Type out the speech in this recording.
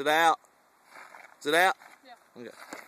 Is it out? Is it out? Yeah. Okay.